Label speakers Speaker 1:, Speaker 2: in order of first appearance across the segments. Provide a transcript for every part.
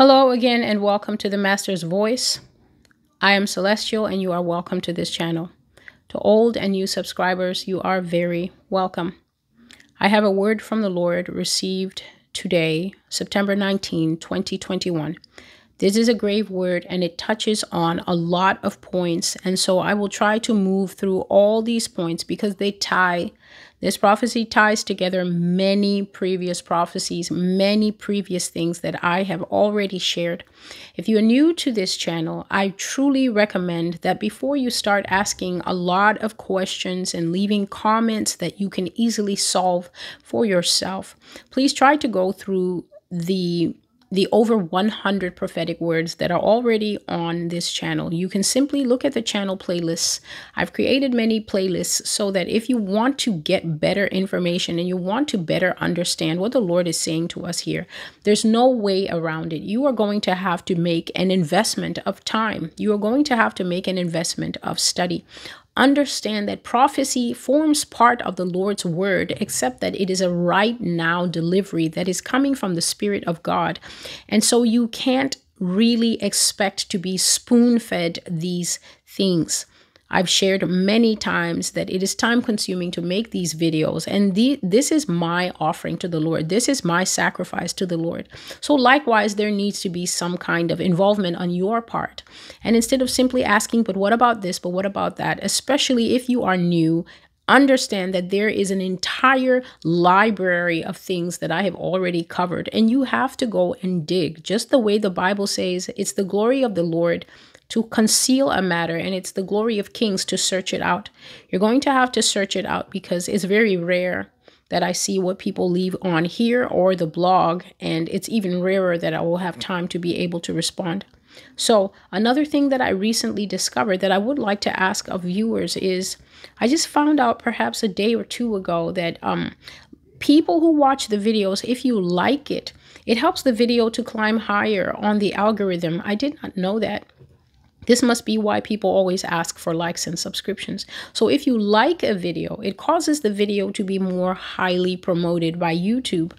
Speaker 1: Hello again, and welcome to the Master's Voice. I am Celestial, and you are welcome to this channel. To old and new subscribers, you are very welcome. I have a word from the Lord received today, September 19, 2021. This is a grave word and it touches on a lot of points. And so I will try to move through all these points because they tie. This prophecy ties together many previous prophecies, many previous things that I have already shared. If you are new to this channel, I truly recommend that before you start asking a lot of questions and leaving comments that you can easily solve for yourself, please try to go through the the over 100 prophetic words that are already on this channel. You can simply look at the channel playlists. I've created many playlists so that if you want to get better information and you want to better understand what the Lord is saying to us here, there's no way around it. You are going to have to make an investment of time. You are going to have to make an investment of study understand that prophecy forms part of the Lord's word, except that it is a right now delivery that is coming from the Spirit of God. And so you can't really expect to be spoon fed these things. I've shared many times that it is time consuming to make these videos and the, this is my offering to the Lord. This is my sacrifice to the Lord. So likewise, there needs to be some kind of involvement on your part. And instead of simply asking, but what about this? But what about that? Especially if you are new, understand that there is an entire library of things that I have already covered and you have to go and dig just the way the Bible says it's the glory of the Lord to conceal a matter and it's the glory of kings to search it out. You're going to have to search it out because it's very rare that I see what people leave on here or the blog, and it's even rarer that I will have time to be able to respond. So, another thing that I recently discovered that I would like to ask of viewers is I just found out perhaps a day or two ago that um, people who watch the videos, if you like it, it helps the video to climb higher on the algorithm. I did not know that. This must be why people always ask for likes and subscriptions. So if you like a video, it causes the video to be more highly promoted by YouTube.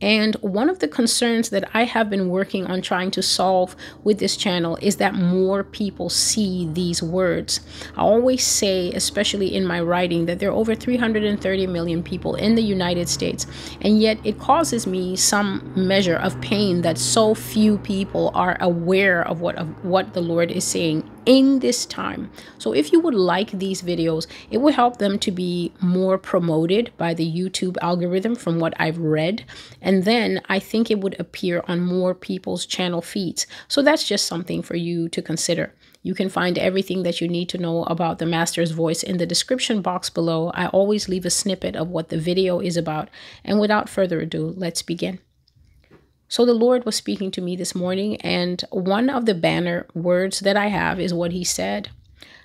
Speaker 1: And one of the concerns that I have been working on trying to solve with this channel is that more people see these words. I always say, especially in my writing, that there are over 330 million people in the United States. And yet it causes me some measure of pain that so few people are aware of what, of what the Lord is saying in this time. So if you would like these videos, it would help them to be more promoted by the YouTube algorithm from what I've read. And then I think it would appear on more people's channel feeds. So that's just something for you to consider. You can find everything that you need to know about the Master's Voice in the description box below. I always leave a snippet of what the video is about. And without further ado, let's begin. So the Lord was speaking to me this morning, and one of the banner words that I have is what He said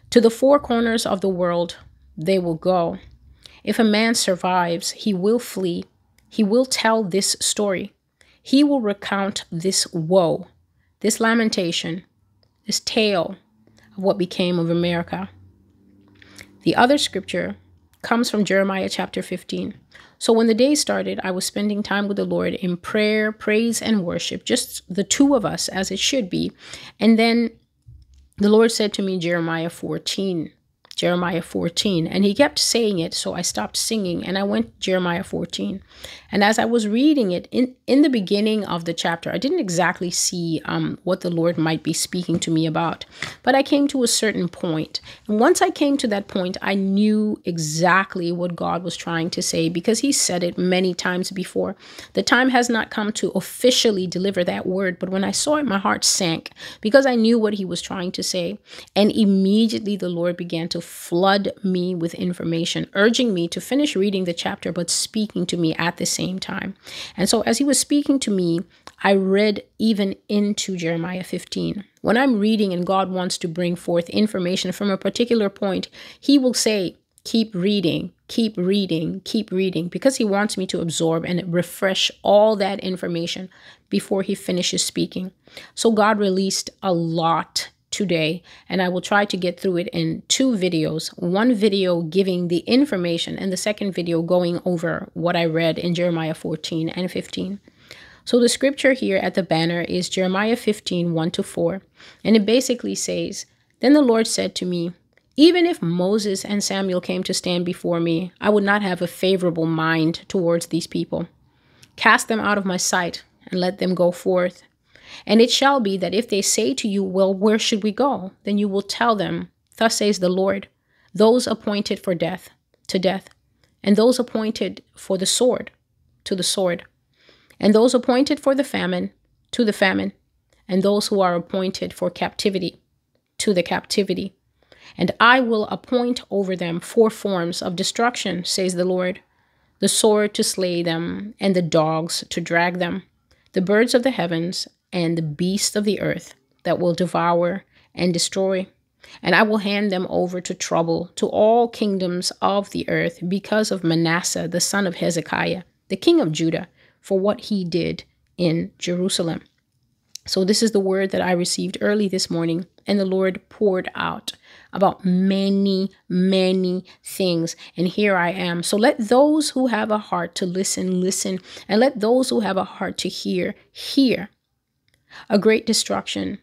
Speaker 1: To the four corners of the world they will go. If a man survives, he will flee. He will tell this story. He will recount this woe, this lamentation, this tale of what became of America. The other scripture comes from Jeremiah chapter 15. So when the day started, I was spending time with the Lord in prayer, praise, and worship, just the two of us as it should be. And then the Lord said to me, Jeremiah 14, Jeremiah 14. And he kept saying it, so I stopped singing and I went Jeremiah 14. And as I was reading it in, in the beginning of the chapter, I didn't exactly see um, what the Lord might be speaking to me about, but I came to a certain point. And once I came to that point, I knew exactly what God was trying to say because he said it many times before. The time has not come to officially deliver that word, but when I saw it, my heart sank because I knew what he was trying to say. And immediately the Lord began to flood me with information, urging me to finish reading the chapter, but speaking to me at the same time. And so as he was speaking to me, I read even into Jeremiah 15. When I'm reading and God wants to bring forth information from a particular point, he will say, keep reading, keep reading, keep reading, because he wants me to absorb and refresh all that information before he finishes speaking. So God released a lot today and I will try to get through it in two videos. One video giving the information and the second video going over what I read in Jeremiah 14 and 15. So the scripture here at the banner is Jeremiah 15 1 to 4. And it basically says, Then the Lord said to me, Even if Moses and Samuel came to stand before me, I would not have a favorable mind towards these people. Cast them out of my sight and let them go forth. And it shall be that if they say to you, Well, where should we go? Then you will tell them, Thus says the Lord, those appointed for death, to death, and those appointed for the sword, to the sword, and those appointed for the famine, to the famine, and those who are appointed for captivity, to the captivity. And I will appoint over them four forms of destruction, says the Lord the sword to slay them, and the dogs to drag them, the birds of the heavens, and the beasts of the earth that will devour and destroy. And I will hand them over to trouble to all kingdoms of the earth because of Manasseh, the son of Hezekiah, the king of Judah, for what he did in Jerusalem. So, this is the word that I received early this morning, and the Lord poured out about many, many things. And here I am. So, let those who have a heart to listen, listen, and let those who have a heart to hear, hear. A great destruction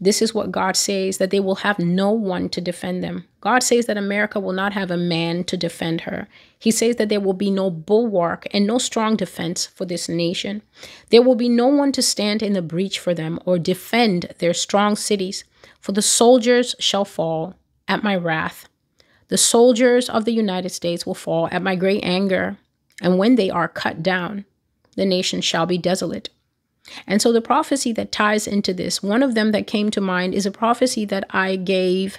Speaker 1: this is what God says that they will have no one to defend them. God says that America will not have a man to defend her. He says that there will be no bulwark and no strong defense for this nation. There will be no one to stand in the breach for them or defend their strong cities, for the soldiers shall fall at my wrath. The soldiers of the United States will fall at my great anger, and when they are cut down, the nation shall be desolate. And so the prophecy that ties into this, one of them that came to mind is a prophecy that I gave,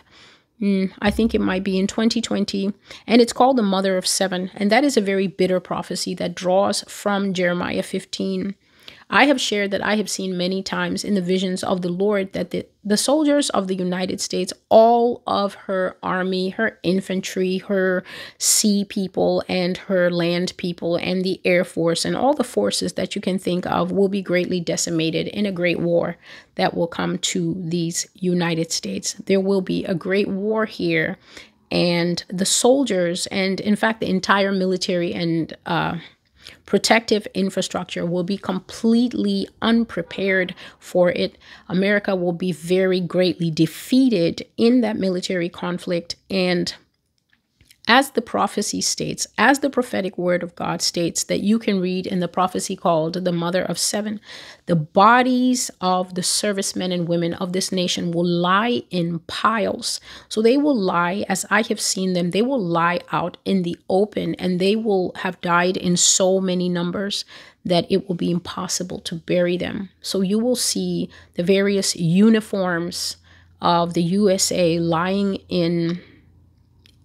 Speaker 1: mm, I think it might be in 2020, and it's called the Mother of Seven. And that is a very bitter prophecy that draws from Jeremiah 15. I have shared that I have seen many times in the visions of the Lord that the, the soldiers of the United States, all of her army, her infantry, her sea people, and her land people, and the Air Force, and all the forces that you can think of will be greatly decimated in a great war that will come to these United States. There will be a great war here. And the soldiers, and in fact, the entire military and uh, protective infrastructure will be completely unprepared for it. America will be very greatly defeated in that military conflict and as the prophecy states, as the prophetic word of God states, that you can read in the prophecy called the Mother of Seven, the bodies of the servicemen and women of this nation will lie in piles. So they will lie, as I have seen them, they will lie out in the open and they will have died in so many numbers that it will be impossible to bury them. So you will see the various uniforms of the USA lying in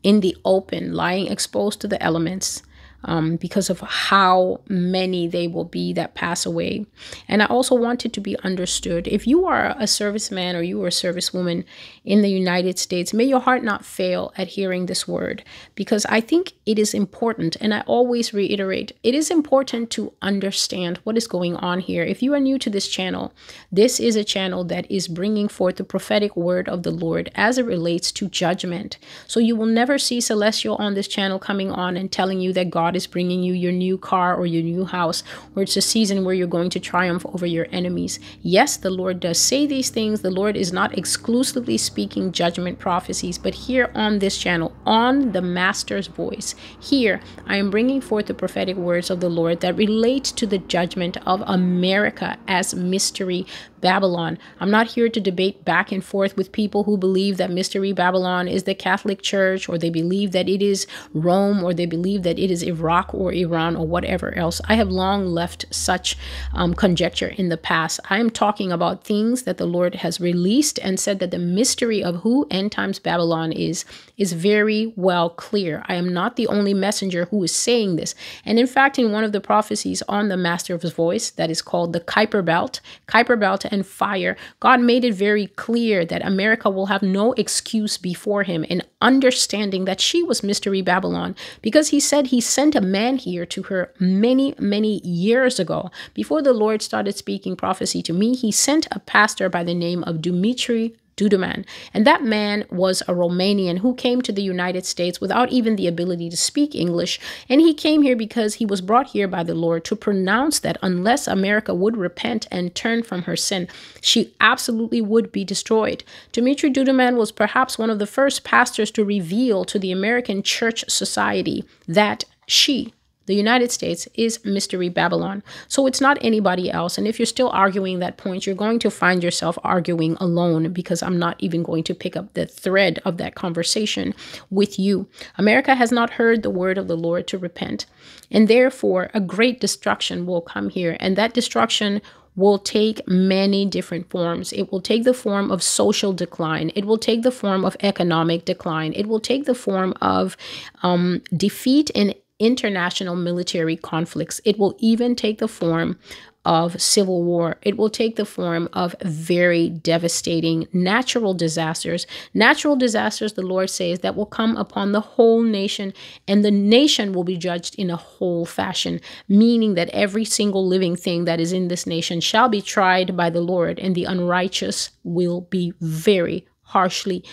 Speaker 1: in the open, lying exposed to the elements um, because of how many they will be that pass away. And I also wanted to be understood. If you are a serviceman or you are a servicewoman in the United States, may your heart not fail at hearing this word because I think it is important. And I always reiterate it is important to understand what is going on here. If you are new to this channel, this is a channel that is bringing forth the prophetic word of the Lord as it relates to judgment. So you will never see Celestial on this channel coming on and telling you that God God is bringing you your new car or your new house, or it's a season where you're going to triumph over your enemies. Yes, the Lord does say these things. The Lord is not exclusively speaking judgment prophecies, but here on this channel, on the Master's voice, here I am bringing forth the prophetic words of the Lord that relate to the judgment of America as mystery Babylon. I'm not here to debate back and forth with people who believe that Mystery Babylon is the Catholic Church or they believe that it is Rome or they believe that it is Iraq or Iran or whatever else. I have long left such um, conjecture in the past. I am talking about things that the Lord has released and said that the mystery of who end times Babylon is is very well clear. I am not the only messenger who is saying this. And in fact, in one of the prophecies on the Master of His Voice that is called the Kuiper Belt, Kuiper Belt and fire. God made it very clear that America will have no excuse before him in understanding that she was Mystery Babylon because he said he sent a man here to her many, many years ago. Before the Lord started speaking prophecy to me, he sent a pastor by the name of Dmitri Duduman. And that man was a Romanian who came to the United States without even the ability to speak English. And he came here because he was brought here by the Lord to pronounce that unless America would repent and turn from her sin, she absolutely would be destroyed. Dimitri Duduman was perhaps one of the first pastors to reveal to the American church society that she, the United States is Mystery Babylon. So it's not anybody else. And if you're still arguing that point, you're going to find yourself arguing alone because I'm not even going to pick up the thread of that conversation with you. America has not heard the word of the Lord to repent. And therefore, a great destruction will come here. And that destruction will take many different forms. It will take the form of social decline. It will take the form of economic decline. It will take the form of um, defeat and international military conflicts. It will even take the form of civil war. It will take the form of very devastating natural disasters. Natural disasters, the Lord says, that will come upon the whole nation, and the nation will be judged in a whole fashion, meaning that every single living thing that is in this nation shall be tried by the Lord, and the unrighteous will be very harshly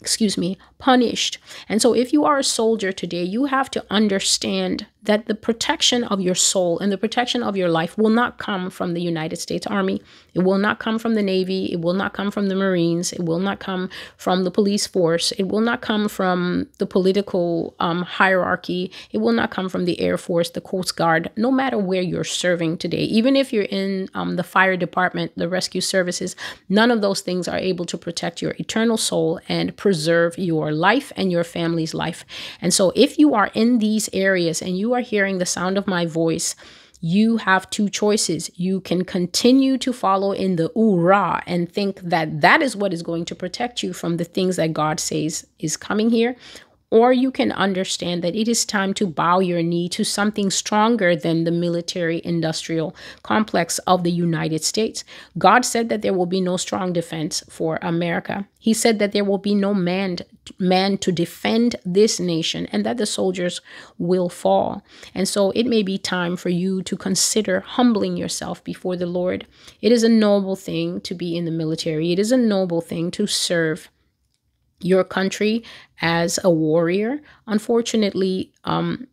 Speaker 1: excuse me, punished. And so, if you are a soldier today, you have to understand that the protection of your soul and the protection of your life will not come from the United States Army. It will not come from the Navy. It will not come from the Marines. It will not come from the police force. It will not come from the political um, hierarchy. It will not come from the Air Force, the Coast Guard, no matter where you're serving today. Even if you're in um, the fire department, the rescue services, none of those things are able to protect your eternal soul and preserve your life and your family's life. And so, if you are in these areas and you are hearing the sound of my voice, you have two choices. You can continue to follow in the oorah and think that that is what is going to protect you from the things that God says is coming here, or you can understand that it is time to bow your knee to something stronger than the military industrial complex of the United States. God said that there will be no strong defense for America. He said that there will be no man, man to defend this nation and that the soldiers will fall. And so it may be time for you to consider humbling yourself before the Lord. It is a noble thing to be in the military, it is a noble thing to serve your country as a warrior. Unfortunately, um,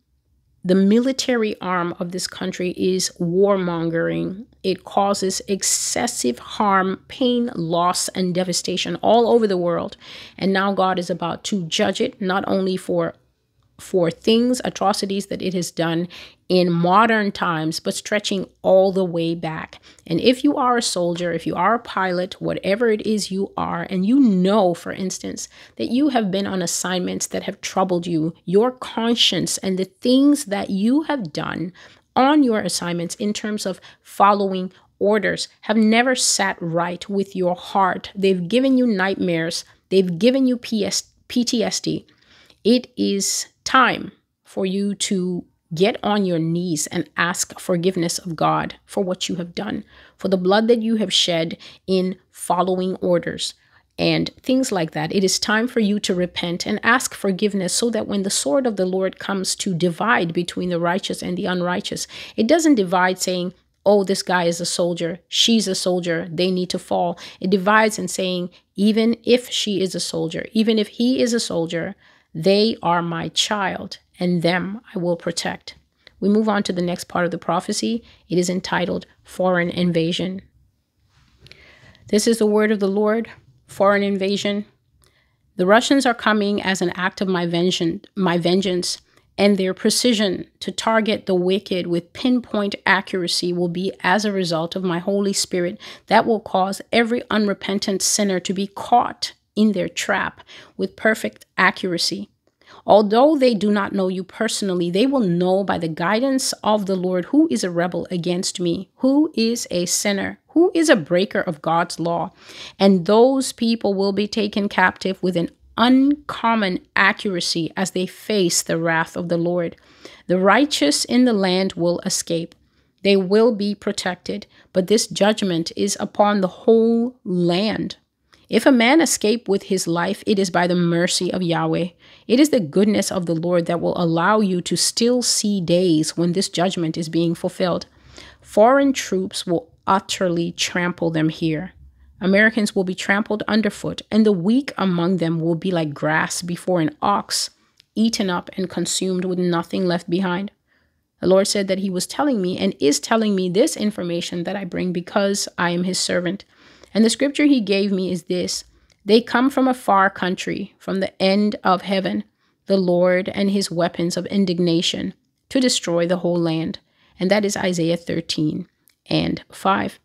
Speaker 1: the military arm of this country is warmongering. It causes excessive harm, pain, loss, and devastation all over the world. And now God is about to judge it, not only for for things, atrocities that it has done in modern times, but stretching all the way back. And if you are a soldier, if you are a pilot, whatever it is you are, and you know, for instance, that you have been on assignments that have troubled you, your conscience and the things that you have done on your assignments in terms of following orders have never sat right with your heart. They've given you nightmares, they've given you PS- PTSD. It is time for you to get on your knees and ask forgiveness of God for what you have done, for the blood that you have shed in following orders and things like that. It is time for you to repent and ask forgiveness so that when the sword of the Lord comes to divide between the righteous and the unrighteous, it doesn't divide saying, oh, this guy is a soldier, she's a soldier, they need to fall. It divides in saying, even if she is a soldier, even if he is a soldier, they are my child, and them I will protect. We move on to the next part of the prophecy. It is entitled Foreign Invasion. This is the word of the Lord foreign invasion. The Russians are coming as an act of my vengeance, my vengeance, and their precision to target the wicked with pinpoint accuracy will be as a result of my Holy Spirit that will cause every unrepentant sinner to be caught in their trap with perfect accuracy. Although they do not know you personally, they will know by the guidance of the Lord who is a rebel against me, who is a sinner, who is a breaker of God's law. And those people will be taken captive with an uncommon accuracy as they face the wrath of the Lord. The righteous in the land will escape. They will be protected, but this judgment is upon the whole land. If a man escape with his life, it is by the mercy of Yahweh. It is the goodness of the Lord that will allow you to still see days when this judgment is being fulfilled. Foreign troops will utterly trample them here. Americans will be trampled underfoot, and the weak among them will be like grass before an ox, eaten up and consumed with nothing left behind. The Lord said that He was telling me and is telling me this information that I bring because I am His servant. And the scripture He gave me is this They come from a far country, from the end of heaven, the Lord and His weapons of indignation to destroy the whole land. And that is Isaiah 13 and 5.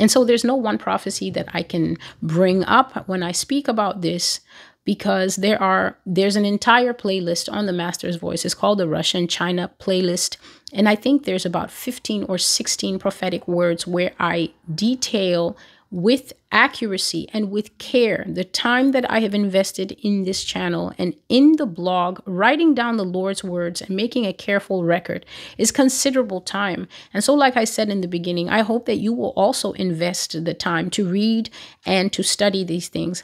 Speaker 1: And so there's no one prophecy that I can bring up when I speak about this because there are there's an entire playlist on the master's voice it's called the russian china playlist and i think there's about 15 or 16 prophetic words where i detail with accuracy and with care the time that I have invested in this channel and in the blog, writing down the Lord's words and making a careful record is considerable time. And so, like I said in the beginning, I hope that you will also invest the time to read and to study these things.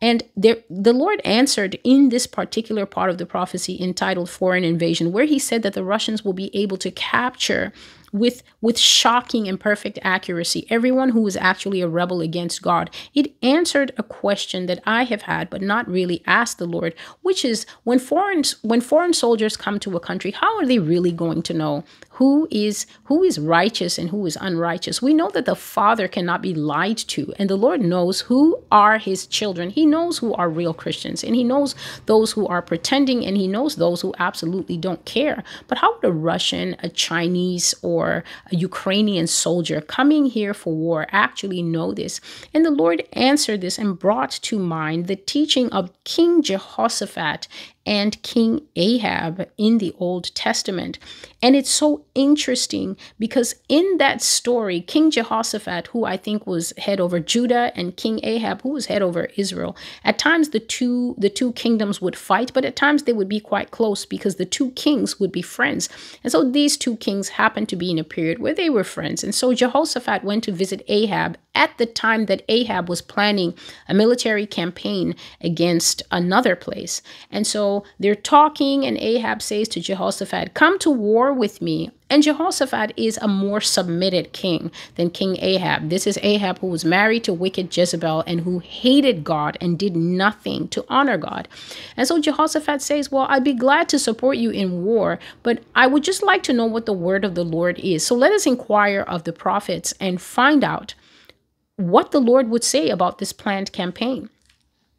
Speaker 1: And there, the Lord answered in this particular part of the prophecy entitled Foreign Invasion, where he said that the Russians will be able to capture with with shocking and perfect accuracy everyone who was actually a rebel against God. It answered a question that I have had but not really asked the Lord, which is when foreign when foreign soldiers come to a country, how are they really going to know who is who is righteous and who is unrighteous? We know that the Father cannot be lied to, and the Lord knows who are his children. He knows who are real Christians, and he knows those who are pretending, and he knows those who absolutely don't care. But how would a Russian, a Chinese, or a Ukrainian soldier coming here for war actually know this? And the Lord answered this and brought to mind the teaching of King Jehoshaphat and King Ahab in the Old Testament. And it's so interesting because in that story, King Jehoshaphat, who I think was head over Judah, and King Ahab, who was head over Israel, at times the two the two kingdoms would fight, but at times they would be quite close because the two kings would be friends. And so these two kings happened to be in a period where they were friends. And so Jehoshaphat went to visit Ahab at the time that Ahab was planning a military campaign against another place. And so they're talking, and Ahab says to Jehoshaphat, Come to war with me. And Jehoshaphat is a more submitted king than King Ahab. This is Ahab who was married to wicked Jezebel and who hated God and did nothing to honor God. And so Jehoshaphat says, Well, I'd be glad to support you in war, but I would just like to know what the word of the Lord is. So let us inquire of the prophets and find out what the Lord would say about this planned campaign.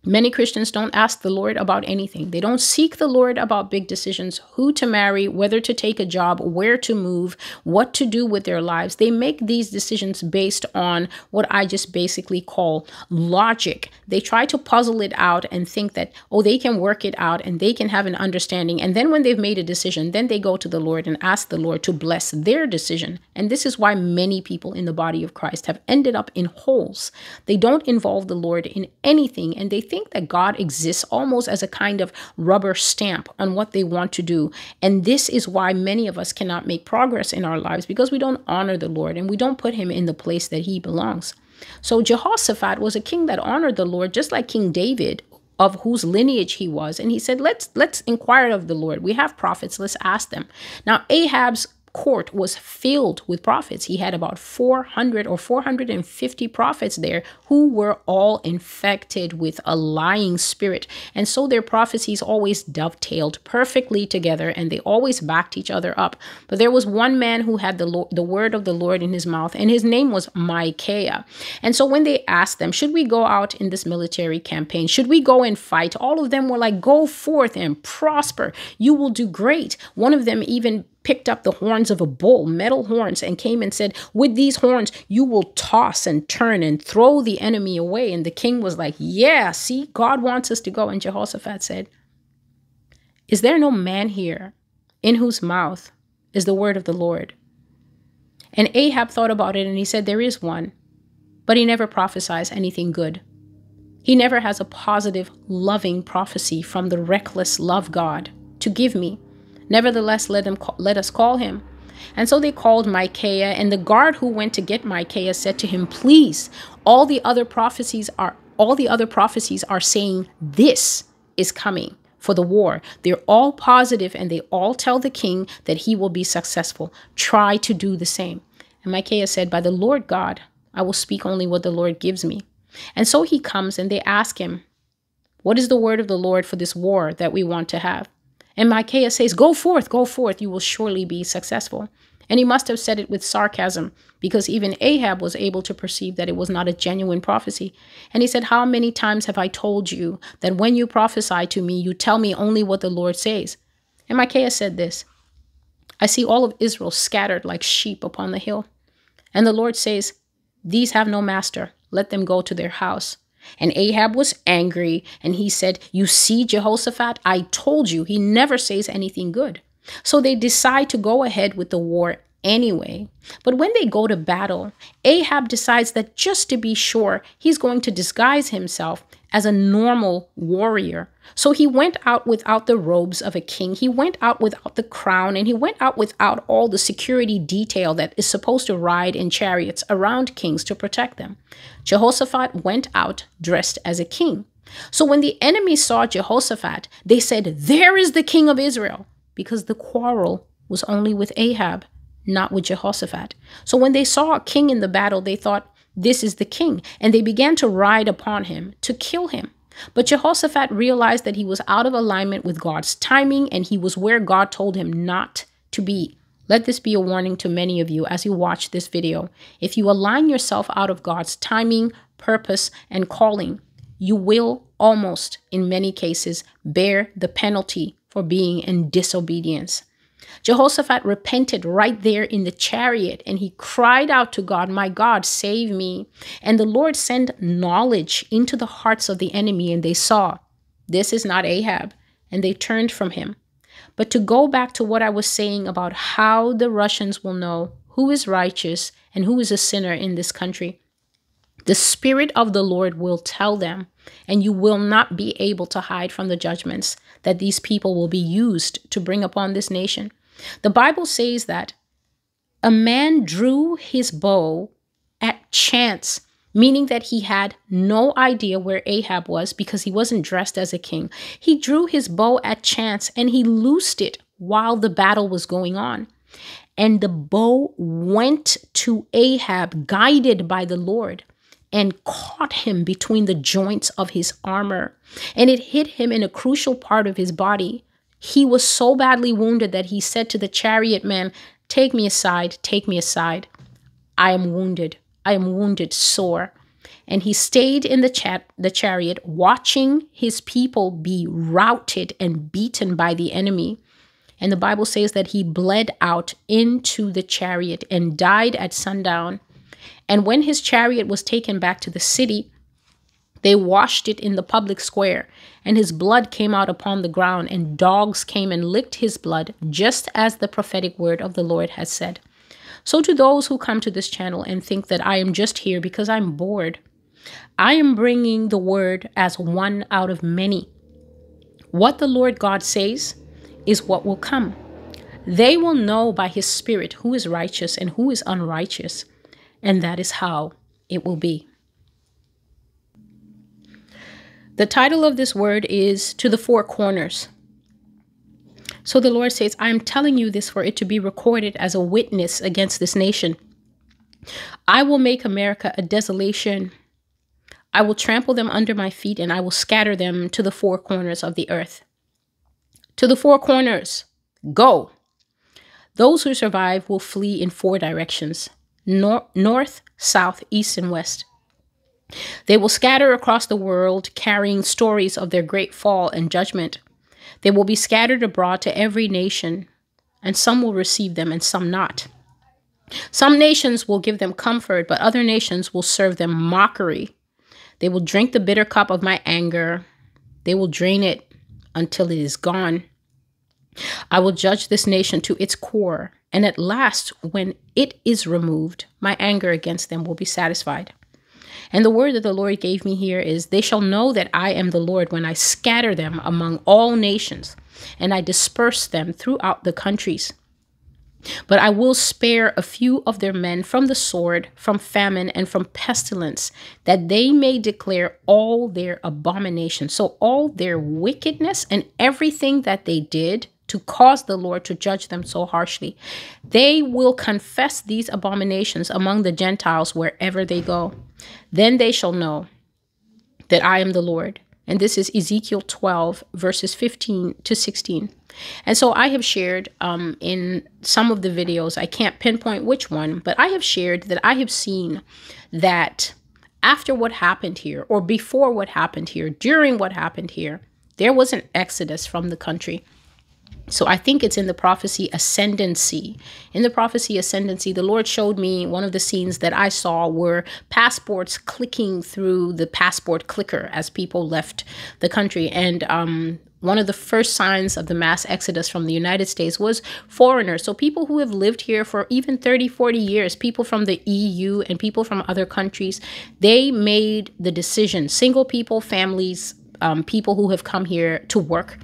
Speaker 1: Many Christians don't ask the Lord about anything. They don't seek the Lord about big decisions who to marry, whether to take a job, where to move, what to do with their lives. They make these decisions based on what I just basically call logic. They try to puzzle it out and think that, oh, they can work it out and they can have an understanding. And then when they've made a decision, then they go to the Lord and ask the Lord to bless their decision. And this is why many people in the body of Christ have ended up in holes. They don't involve the Lord in anything and they think that God exists almost as a kind of rubber stamp on what they want to do. And this is why many of us cannot make progress in our lives because we don't honor the Lord and we don't put him in the place that he belongs. So Jehoshaphat was a king that honored the Lord just like King David of whose lineage he was and he said let's let's inquire of the lord we have prophets let's ask them now ahab's court was filled with prophets. He had about 400 or 450 prophets there who were all infected with a lying spirit. And so their prophecies always dovetailed perfectly together and they always backed each other up. But there was one man who had the, Lord, the word of the Lord in his mouth, and his name was Micaiah. And so when they asked them, Should we go out in this military campaign? Should we go and fight? All of them were like, Go forth and prosper. You will do great. One of them even picked up the horns of a bull, metal horns, and came and said, With these horns, you will toss and turn and throw the enemy away. And the king was like, Yeah, see, God wants us to go. And Jehoshaphat said, Is there no man here in whose mouth is the word of the Lord? And Ahab thought about it and he said, There is one, but he never prophesies anything good. He never has a positive, loving prophecy from the reckless love God to give me. Nevertheless, let them call, let us call him. And so they called Micaiah, and the guard who went to get Micaiah said to him, "Please, all the other prophecies are all the other prophecies are saying this is coming." for the war. They're all positive and they all tell the king that he will be successful. Try to do the same. And Micaiah said, By the Lord God, I will speak only what the Lord gives me. And so he comes and they ask him, What is the word of the Lord for this war that we want to have? And Micaiah says, Go forth, go forth, you will surely be successful. And he must have said it with sarcasm because even Ahab was able to perceive that it was not a genuine prophecy. And he said, How many times have I told you that when you prophesy to me, you tell me only what the Lord says? And Micaiah said this I see all of Israel scattered like sheep upon the hill. And the Lord says, These have no master, let them go to their house. And Ahab was angry, and he said, You see, Jehoshaphat, I told you he never says anything good. So they decide to go ahead with the war anyway. But when they go to battle, Ahab decides that just to be sure, he's going to disguise himself as a normal warrior. So he went out without the robes of a king, he went out without the crown, and he went out without all the security detail that is supposed to ride in chariots around kings to protect them. Jehoshaphat went out dressed as a king. So when the enemy saw Jehoshaphat, they said, There is the king of Israel because the quarrel was only with Ahab, not with Jehoshaphat. So when they saw a king in the battle, they thought, This is the king, and they began to ride upon him to kill him. But Jehoshaphat realized that he was out of alignment with God's timing and he was where God told him not to be. Let this be a warning to many of you as you watch this video. If you align yourself out of God's timing, purpose, and calling, you will almost, in many cases, bear the penalty for being in disobedience. Jehoshaphat repented right there in the chariot and he cried out to God, My God, save me. And the Lord sent knowledge into the hearts of the enemy, and they saw, This is not Ahab, and they turned from him. But to go back to what I was saying about how the Russians will know who is righteous and who is a sinner in this country, the Spirit of the Lord will tell them, and you will not be able to hide from the judgments that these people will be used to bring upon this nation. The Bible says that a man drew his bow at chance, meaning that he had no idea where Ahab was because he wasn't dressed as a king. He drew his bow at chance and he loosed it while the battle was going on. And the bow went to Ahab, guided by the Lord and caught him between the joints of his armor, and it hit him in a crucial part of his body. He was so badly wounded that he said to the chariot man, Take me aside, take me aside. I am wounded. I am wounded sore. And he stayed in the, the chariot, watching his people be routed and beaten by the enemy. And the Bible says that he bled out into the chariot and died at sundown. And when his chariot was taken back to the city, they washed it in the public square, and his blood came out upon the ground, and dogs came and licked his blood, just as the prophetic word of the Lord has said. So, to those who come to this channel and think that I am just here because I'm bored, I am bringing the word as one out of many. What the Lord God says is what will come. They will know by his Spirit who is righteous and who is unrighteous and that is how it will be. The title of this word is To the Four Corners. So the Lord says, I am telling you this for it to be recorded as a witness against this nation. I will make America a desolation. I will trample them under my feet and I will scatter them to the four corners of the earth. To the four corners, go. Those who survive will flee in four directions nor- north, south, east, and west. They will scatter across the world, carrying stories of their great fall and judgment. They will be scattered abroad to every nation, and some will receive them and some not. Some nations will give them comfort, but other nations will serve them mockery. They will drink the bitter cup of my anger. They will drain it until it is gone. I will judge this nation to its core and at last, when it is removed, my anger against them will be satisfied. And the word that the Lord gave me here is They shall know that I am the Lord when I scatter them among all nations, and I disperse them throughout the countries. But I will spare a few of their men from the sword, from famine, and from pestilence, that they may declare all their abominations. So, all their wickedness and everything that they did to cause the Lord to judge them so harshly. They will confess these abominations among the Gentiles wherever they go. Then they shall know that I am the Lord. And this is Ezekiel 12, verses 15 to 16. And so I have shared um, in some of the videos, I can't pinpoint which one, but I have shared that I have seen that after what happened here, or before what happened here, during what happened here, there was an exodus from the country. So I think it's in the prophecy ascendancy. In the prophecy ascendancy, the Lord showed me one of the scenes that I saw were passports clicking through the passport clicker as people left the country. And um, one of the first signs of the mass exodus from the United States was foreigners. So people who have lived here for even 30, 40 years, people from the EU and people from other countries, they made the decision, single people, families, um, people who have come here to work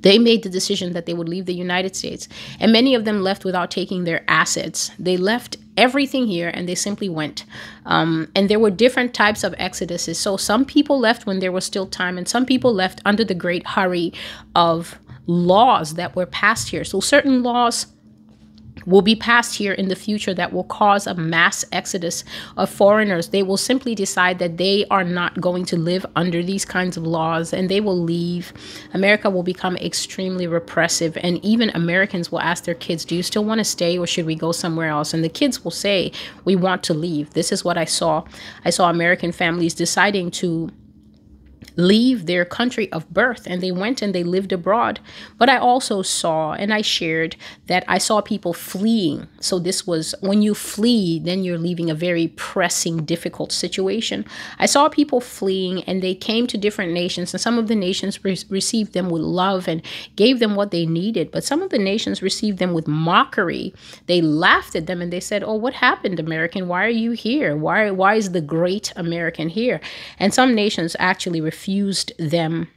Speaker 1: they made the decision that they would leave the United States. And many of them left without taking their assets. They left everything here and they simply went. Um, and there were different types of exoduses. So some people left when there was still time, and some people left under the great hurry of laws that were passed here. So certain laws will be passed here in the future that will cause a mass exodus of foreigners. They will simply decide that they are not going to live under these kinds of laws and they will leave. America will become extremely repressive, and even Americans will ask their kids, Do you still want to stay or should we go somewhere else? And the kids will say, We want to leave. This is what I saw. I saw American families deciding to leave their country of birth and they went and they lived abroad. But I also saw and I shared that I saw people fleeing. So this was when you flee, then you're leaving a very pressing, difficult situation. I saw people fleeing and they came to different nations, and some of the nations re- received them with love and gave them what they needed. But some of the nations received them with mockery. They laughed at them and they said, Oh, what happened, American? Why are you here? Why, why is the great American here? And some nations actually refused them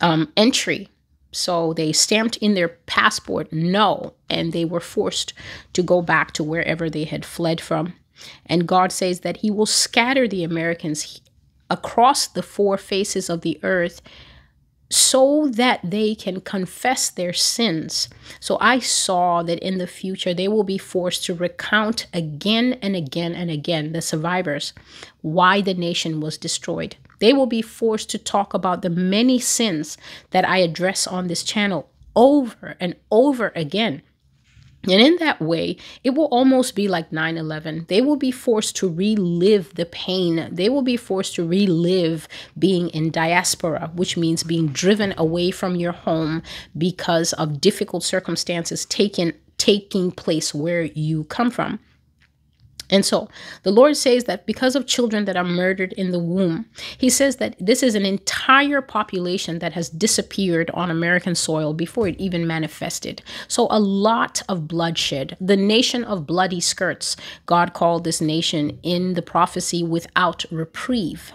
Speaker 1: um, entry. So they stamped in their passport no, and they were forced to go back to wherever they had fled from. And God says that He will scatter the Americans across the four faces of the earth so that they can confess their sins. So I saw that in the future they will be forced to recount again and again and again, the survivors, why the nation was destroyed. They will be forced to talk about the many sins that I address on this channel over and over again. And in that way, it will almost be like 9 11. They will be forced to relive the pain. They will be forced to relive being in diaspora, which means being driven away from your home because of difficult circumstances taken, taking place where you come from. And so the Lord says that because of children that are murdered in the womb, He says that this is an entire population that has disappeared on American soil before it even manifested. So a lot of bloodshed. The nation of bloody skirts, God called this nation in the prophecy without reprieve.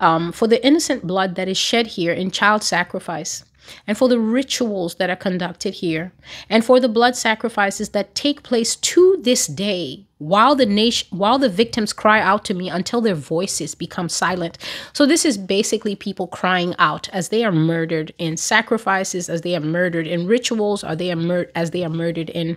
Speaker 1: Um, for the innocent blood that is shed here in child sacrifice, and for the rituals that are conducted here, and for the blood sacrifices that take place to this day while the nation while the victims cry out to me until their voices become silent. So this is basically people crying out as they are murdered in sacrifices as they are murdered in rituals or they are mur- as they are murdered in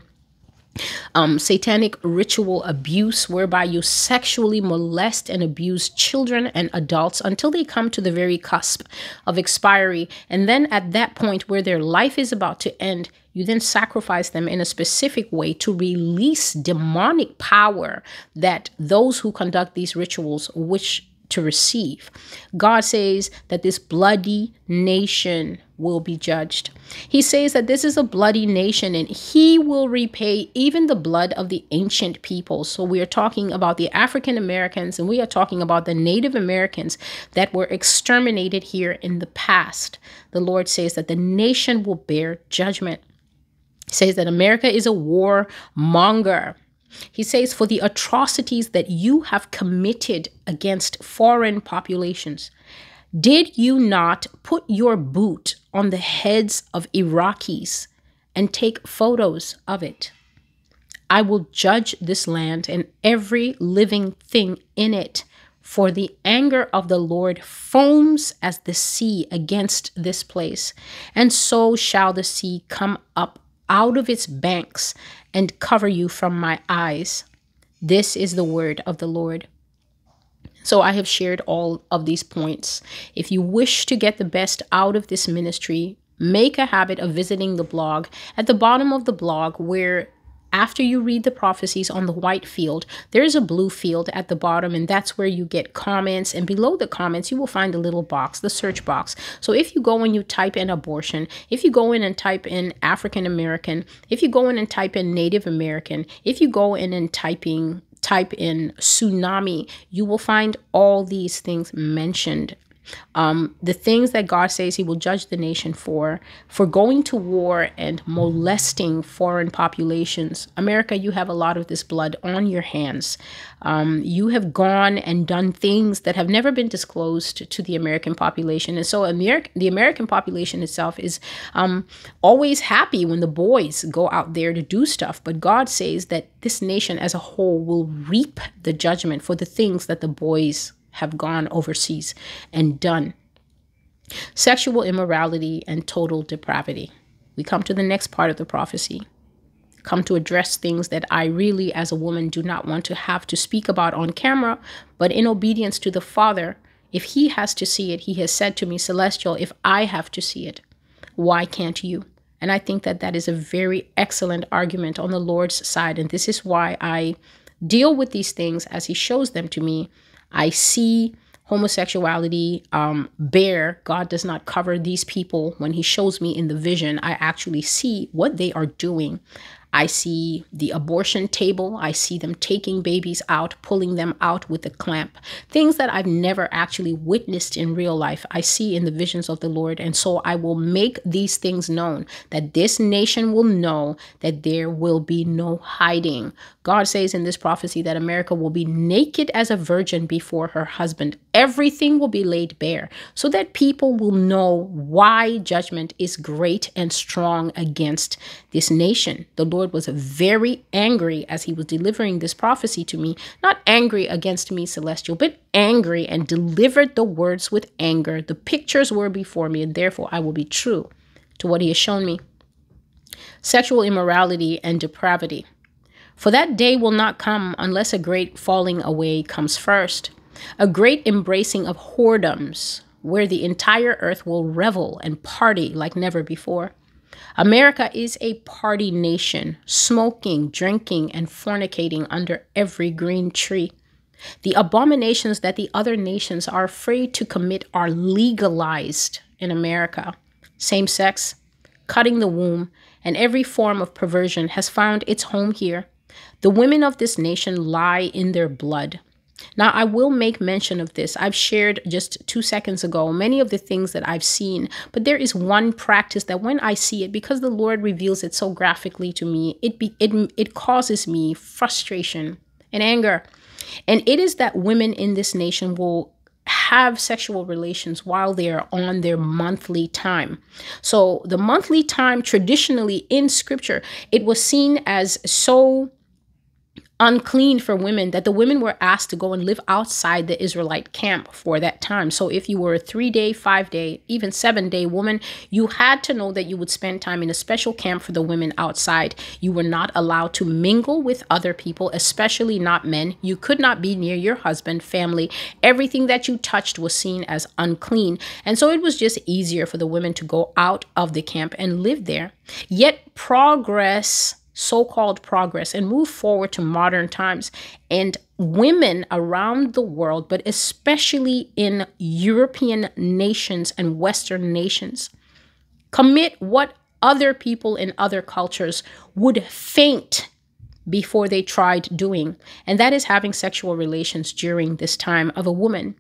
Speaker 1: um, satanic ritual abuse, whereby you sexually molest and abuse children and adults until they come to the very cusp of expiry. And then at that point where their life is about to end, you then sacrifice them in a specific way to release demonic power that those who conduct these rituals wish to receive. God says that this bloody nation will be judged. He says that this is a bloody nation and he will repay even the blood of the ancient people. So we are talking about the African Americans and we are talking about the Native Americans that were exterminated here in the past. The Lord says that the nation will bear judgment. He says that America is a war monger. He says, For the atrocities that you have committed against foreign populations, did you not put your boot on the heads of Iraqis and take photos of it? I will judge this land and every living thing in it. For the anger of the Lord foams as the sea against this place, and so shall the sea come up out of its banks and cover you from my eyes. This is the word of the Lord. So I have shared all of these points. If you wish to get the best out of this ministry, make a habit of visiting the blog. At the bottom of the blog, where after you read the prophecies on the white field, there's a blue field at the bottom, and that's where you get comments. And below the comments, you will find a little box, the search box. So if you go and you type in abortion, if you go in and type in African American, if you go in and type in Native American, if you go in and typing type in tsunami, you will find all these things mentioned um, the things that God says He will judge the nation for, for going to war and molesting foreign populations. America, you have a lot of this blood on your hands. Um, you have gone and done things that have never been disclosed to the American population. And so Ameri- the American population itself is um, always happy when the boys go out there to do stuff. But God says that this nation as a whole will reap the judgment for the things that the boys have gone overseas and done. Sexual immorality and total depravity. We come to the next part of the prophecy. Come to address things that I really, as a woman, do not want to have to speak about on camera, but in obedience to the Father, if He has to see it, He has said to me, Celestial, if I have to see it, why can't you? And I think that that is a very excellent argument on the Lord's side. And this is why I deal with these things as He shows them to me I see homosexuality um, bare. God does not cover these people when He shows me in the vision. I actually see what they are doing. I see the abortion table. I see them taking babies out, pulling them out with a clamp. Things that I've never actually witnessed in real life, I see in the visions of the Lord. And so I will make these things known that this nation will know that there will be no hiding. God says in this prophecy that America will be naked as a virgin before her husband. Everything will be laid bare so that people will know why judgment is great and strong against this nation. The Lord was very angry as he was delivering this prophecy to me, not angry against me, celestial, but angry and delivered the words with anger. The pictures were before me, and therefore I will be true to what he has shown me. Sexual immorality and depravity. For that day will not come unless a great falling away comes first, a great embracing of whoredoms, where the entire earth will revel and party like never before. America is a party nation, smoking, drinking, and fornicating under every green tree. The abominations that the other nations are afraid to commit are legalized in America. Same sex, cutting the womb, and every form of perversion has found its home here. The women of this nation lie in their blood. Now, I will make mention of this. I've shared just two seconds ago many of the things that I've seen, but there is one practice that when I see it, because the Lord reveals it so graphically to me, it be, it it causes me frustration and anger, and it is that women in this nation will have sexual relations while they are on their monthly time. So the monthly time traditionally in scripture, it was seen as so unclean for women that the women were asked to go and live outside the Israelite camp for that time. So if you were a three day, five day, even seven day woman, you had to know that you would spend time in a special camp for the women outside. You were not allowed to mingle with other people, especially not men. You could not be near your husband, family. Everything that you touched was seen as unclean. And so it was just easier for the women to go out of the camp and live there. Yet progress so called progress and move forward to modern times. And women around the world, but especially in European nations and Western nations, commit what other people in other cultures would faint before they tried doing, and that is having sexual relations during this time of a woman.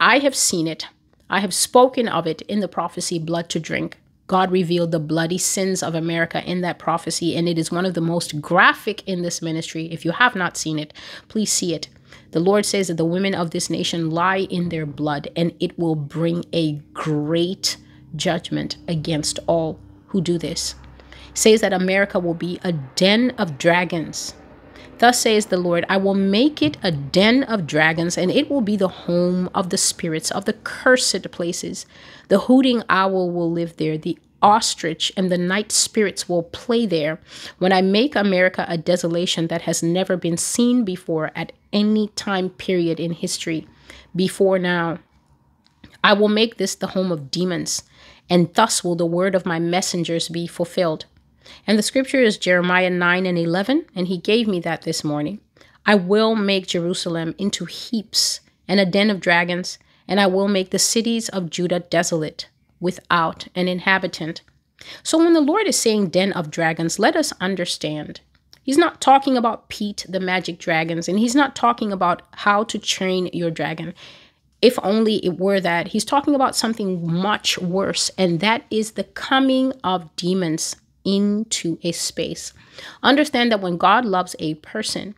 Speaker 1: I have seen it. I have spoken of it in the prophecy Blood to Drink. God revealed the bloody sins of America in that prophecy, and it is one of the most graphic in this ministry. If you have not seen it, please see it. The Lord says that the women of this nation lie in their blood, and it will bring a great judgment against all who do this. Says that America will be a den of dragons. Thus says the Lord, I will make it a den of dragons, and it will be the home of the spirits of the cursed places. The hooting owl will live there, the ostrich and the night spirits will play there when I make America a desolation that has never been seen before at any time period in history. before now. I will make this the home of demons, and thus will the word of my messengers be fulfilled. And the scripture is Jeremiah 9 and 11, and he gave me that this morning. I will make Jerusalem into heaps and a den of dragons, and I will make the cities of Judah desolate, without an inhabitant. So when the Lord is saying den of dragons, let us understand. He's not talking about Pete the magic dragons, and he's not talking about how to train your dragon. If only it were that. He's talking about something much worse, and that is the coming of demons into a space. Understand that when God loves a person,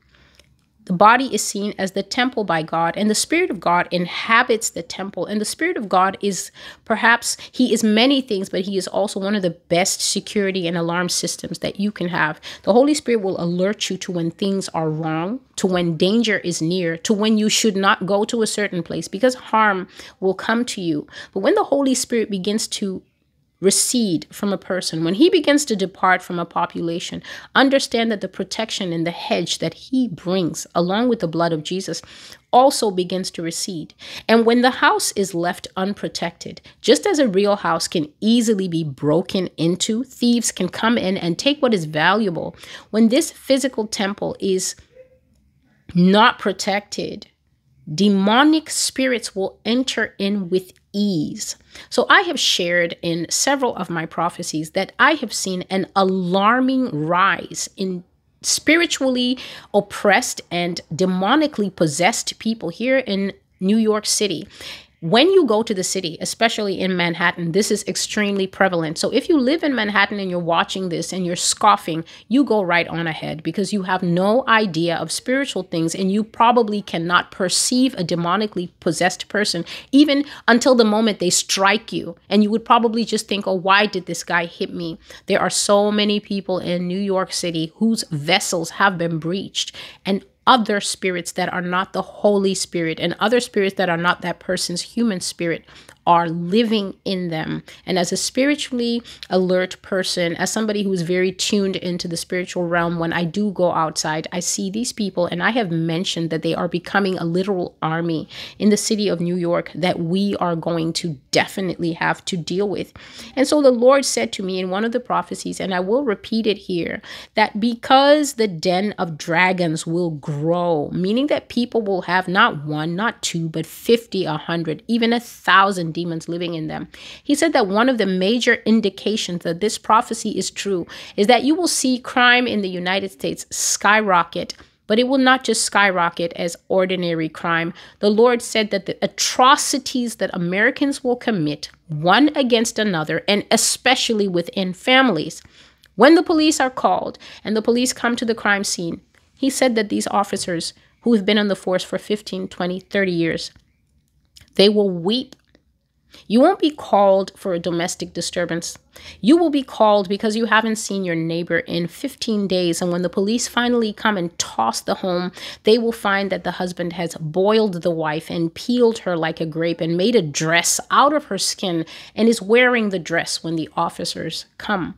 Speaker 1: the body is seen as the temple by God, and the Spirit of God inhabits the temple. And the Spirit of God is perhaps, He is many things, but He is also one of the best security and alarm systems that you can have. The Holy Spirit will alert you to when things are wrong, to when danger is near, to when you should not go to a certain place because harm will come to you. But when the Holy Spirit begins to recede from a person, when he begins to depart from a population, understand that the protection and the hedge that he brings, along with the blood of Jesus, also begins to recede. And when the house is left unprotected, just as a real house can easily be broken into, thieves can come in and take what is valuable. When this physical temple is not protected, demonic spirits will enter in with ease. So I have shared in several of my prophecies that I have seen an alarming rise in spiritually oppressed and demonically possessed people here in New York City. When you go to the city, especially in Manhattan, this is extremely prevalent. So if you live in Manhattan and you're watching this and you're scoffing, you go right on ahead because you have no idea of spiritual things and you probably cannot perceive a demonically possessed person even until the moment they strike you. And you would probably just think, oh, why did this guy hit me? There are so many people in New York City whose vessels have been breached. And other spirits that are not the Holy Spirit and other spirits that are not that person's human spirit are living in them. And as a spiritually alert person, as somebody who is very tuned into the spiritual realm, when I do go outside, I see these people, and I have mentioned that they are becoming a literal army in the city of New York that we are going to definitely have to deal with. And so the Lord said to me in one of the prophecies, and I will repeat it here, that because the den of dragons will grow, meaning that people will have not one, not two, but 50, a 100, even a thousand demons living in them. He said that one of the major indications that this prophecy is true is that you will see crime in the United States skyrocket but it will not just skyrocket as ordinary crime. The Lord said that the atrocities that Americans will commit one against another, and especially within families, when the police are called and the police come to the crime scene, he said that these officers who have been on the force for 15, 20, 30 years, they will weep you won't be called for a domestic disturbance. You will be called because you haven't seen your neighbor in 15 days. And when the police finally come and toss the home, they will find that the husband has boiled the wife and peeled her like a grape and made a dress out of her skin and is wearing the dress when the officers come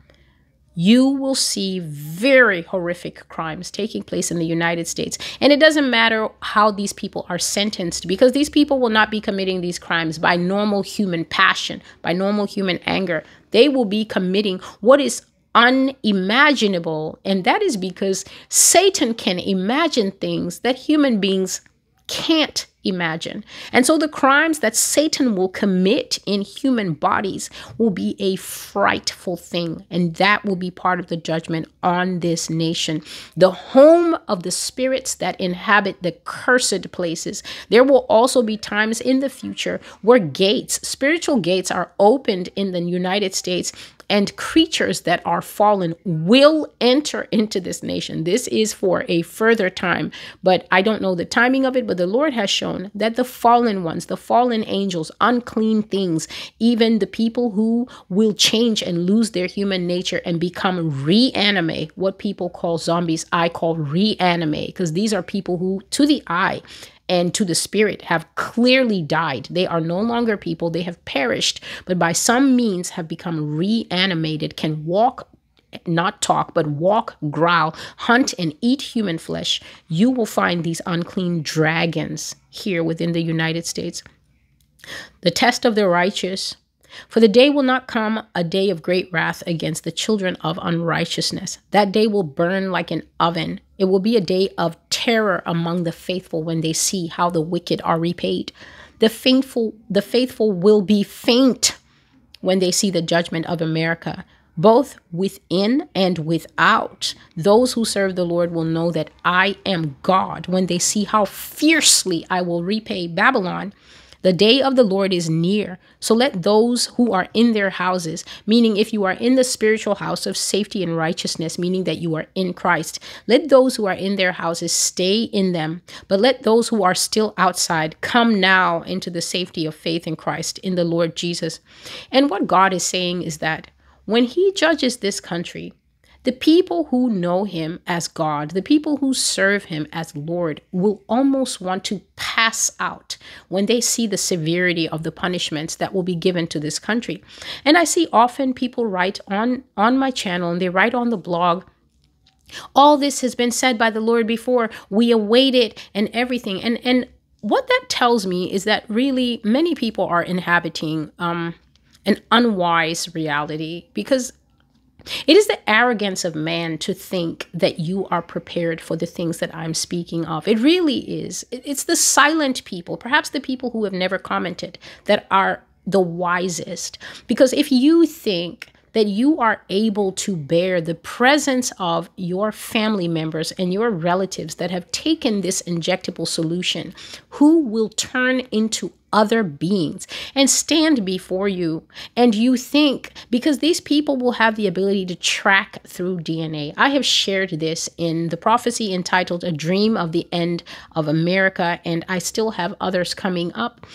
Speaker 1: you will see very horrific crimes taking place in the United States. And it doesn't matter how these people are sentenced because these people will not be committing these crimes by normal human passion, by normal human anger. They will be committing what is unimaginable. And that is because Satan can imagine things that human beings can't imagine. And so the crimes that Satan will commit in human bodies will be a frightful thing. And that will be part of the judgment on this nation. The home of the spirits that inhabit the cursed places. There will also be times in the future where gates, spiritual gates, are opened in the United States and creatures that are fallen will enter into this nation. This is for a further time, but I don't know the timing of it. But the Lord has shown that the fallen ones, the fallen angels, unclean things, even the people who will change and lose their human nature and become reanimate, what people call zombies, I call reanimate, because these are people who, to the eye, and to the spirit have clearly died. They are no longer people, they have perished, but by some means have become reanimated, can walk, not talk, but walk, growl, hunt, and eat human flesh. You will find these unclean dragons here within the United States. The test of the righteous. For the day will not come a day of great wrath against the children of unrighteousness. That day will burn like an oven. It will be a day of terror among the faithful when they see how the wicked are repaid. The faithful, the faithful will be faint when they see the judgment of America both within and without. Those who serve the Lord will know that I am God when they see how fiercely I will repay Babylon. The day of the Lord is near. So let those who are in their houses, meaning if you are in the spiritual house of safety and righteousness, meaning that you are in Christ, let those who are in their houses stay in them. But let those who are still outside come now into the safety of faith in Christ, in the Lord Jesus. And what God is saying is that when he judges this country, the people who know him as God, the people who serve him as Lord, will almost want to pass out when they see the severity of the punishments that will be given to this country. And I see often people write on on my channel and they write on the blog all this has been said by the Lord before. We await it and everything. And and what that tells me is that really many people are inhabiting um, an unwise reality because it is the arrogance of man to think that you are prepared for the things that I'm speaking of. It really is. It's the silent people, perhaps the people who have never commented, that are the wisest. Because if you think that you are able to bear the presence of your family members and your relatives that have taken this injectable solution, who will turn into other beings and stand before you. And you think, because these people will have the ability to track through DNA. I have shared this in the prophecy entitled A Dream of the End of America, and I still have others coming up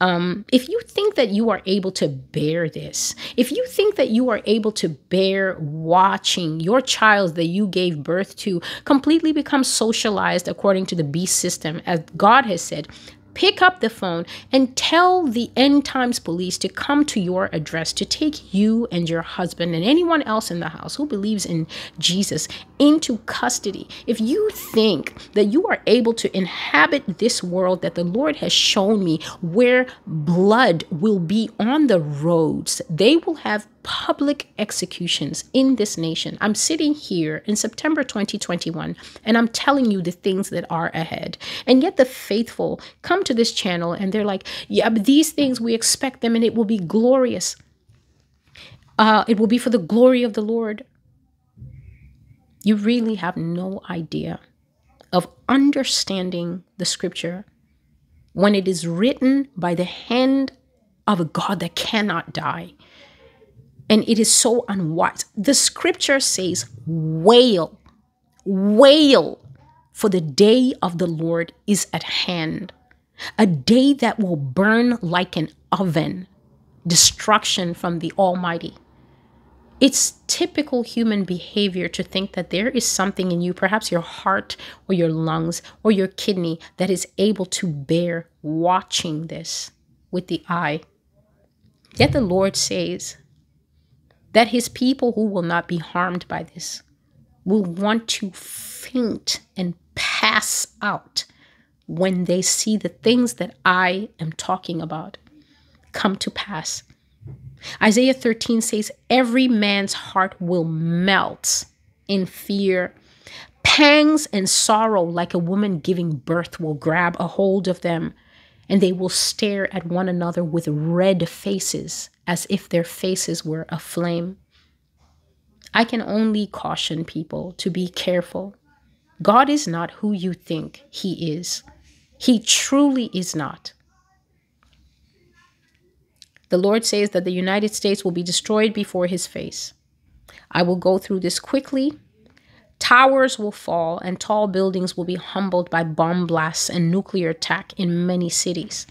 Speaker 1: um, if you think that you are able to bear this, if you think that you are able to bear watching your child that you gave birth to completely become socialized according to the beast system, as God has said, pick up the phone and tell the end times police to come to your address to take you and your husband and anyone else in the house who believes in Jesus into custody. If you think that you are able to inhabit this world that the Lord has shown me where blood will be on the roads, they will have public executions in this nation. I'm sitting here in September 2021 and I'm telling you the things that are ahead. And yet the faithful come to this channel and they're like, yeah, but these things we expect them and it will be glorious. Uh, it will be for the glory of the Lord. You really have no idea of understanding the scripture when it is written by the hand of a God that cannot die and it is so unwise. The scripture says, Wail, wail, for the day of the Lord is at hand, a day that will burn like an oven, destruction from the Almighty. It's typical human behavior to think that there is something in you, perhaps your heart or your lungs or your kidney, that is able to bear watching this with the eye. Yet the Lord says, that his people who will not be harmed by this will want to faint and pass out when they see the things that I am talking about come to pass. Isaiah 13 says, Every man's heart will melt in fear. Pangs and sorrow, like a woman giving birth, will grab a hold of them, and they will stare at one another with red faces as if their faces were aflame. I can only caution people to be careful. God is not who you think He is, He truly is not. The Lord says that the United States will be destroyed before His face. I will go through this quickly. Towers will fall and tall buildings will be humbled by bomb blasts and nuclear attack in many cities.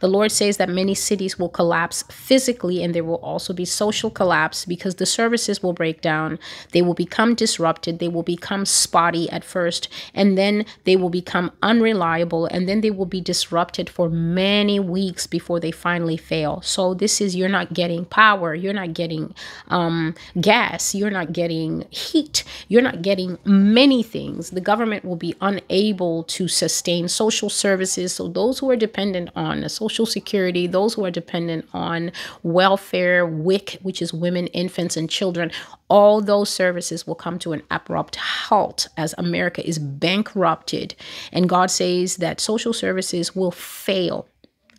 Speaker 1: The Lord says that many cities will collapse physically and there will also be social collapse because the services will break down. They will become disrupted. They will become spotty at first and then they will become unreliable and then they will be disrupted for many weeks before they finally fail. So this is you're not getting power. You're not getting um, gas. You're not getting heat. You're not getting many things. The government will be unable to sustain social services. So those who are dependent on a social security, those who are dependent on welfare, WIC, which is women, infants, and children, all those services will come to an abrupt halt as America is bankrupted. And God says that social services will fail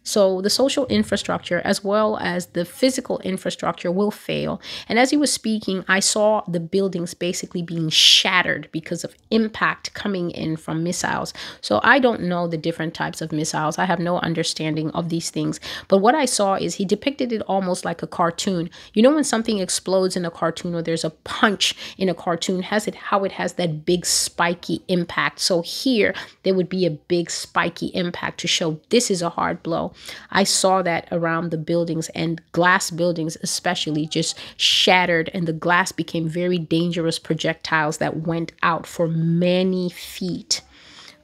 Speaker 1: so the social infrastructure as well as the physical infrastructure will fail. And as he was speaking, I saw the buildings basically being shattered because of impact coming in from missiles. So I don't know the different types of missiles. I have no understanding of these things. But what I saw is he depicted it almost like a cartoon. You know when something explodes in a cartoon or there's a punch in a cartoon, has it how it has that big spiky impact. So here there would be a big spiky impact to show this is a hard blow. I saw that around the buildings and glass buildings, especially, just shattered, and the glass became very dangerous projectiles that went out for many feet.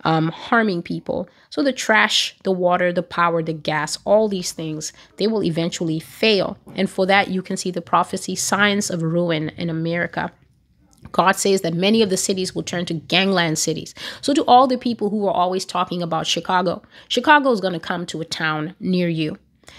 Speaker 1: Um, harming people. So the trash, the water, the power, the gas, all these things, they will eventually fail. And for that, you can see the prophecy signs of ruin in America. God says that many of the cities will turn to gangland cities. So, to all the people who are always talking about Chicago, Chicago is going to come to a town near you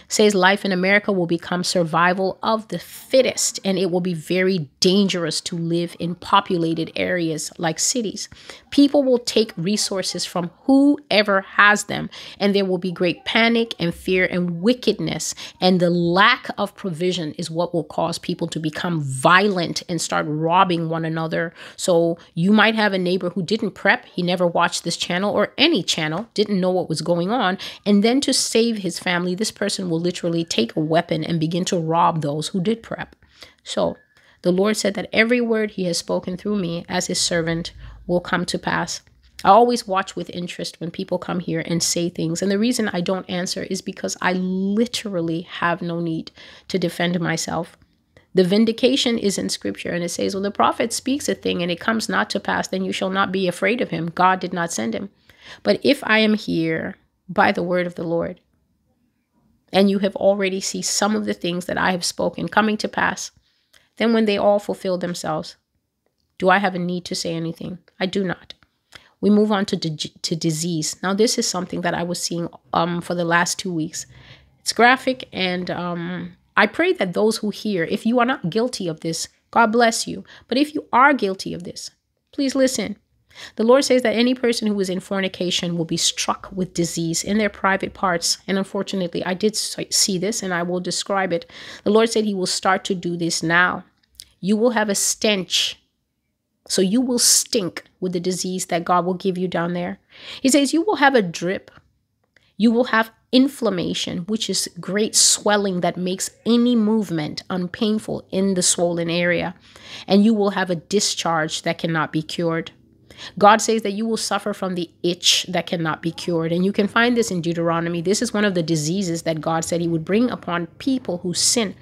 Speaker 1: says life in America will become survival of the fittest and it will be very dangerous to live in populated areas like cities. People will take resources from whoever has them and there will be great panic and fear and wickedness and the lack of provision is what will cause people to become violent and start robbing one another. So you might have a neighbor who didn't prep, he never watched this channel or any channel, didn't know what was going on and then to save his family this person will literally take a weapon and begin to rob those who did prep. So the Lord said that every word he has spoken through me as his servant will come to pass. I always watch with interest when people come here and say things. And the reason I don't answer is because I literally have no need to defend myself. The vindication is in scripture, and it says, When the prophet speaks a thing and it comes not to pass, then you shall not be afraid of him. God did not send him. But if I am here by the word of the Lord, and you have already seen some of the things that I have spoken coming to pass, then when they all fulfill themselves, do I have a need to say anything? I do not. We move on to, to disease. Now, this is something that I was seeing um, for the last two weeks. It's graphic, and um, I pray that those who hear, if you are not guilty of this, God bless you. But if you are guilty of this, please listen. The Lord says that any person who is in fornication will be struck with disease in their private parts. And unfortunately, I did see this and I will describe it. The Lord said He will start to do this now. You will have a stench. So you will stink with the disease that God will give you down there. He says you will have a drip. You will have inflammation, which is great swelling that makes any movement unpainful in the swollen area. And you will have a discharge that cannot be cured. God says that you will suffer from the itch that cannot be cured. And you can find this in Deuteronomy. This is one of the diseases that God said he would bring upon people who sin.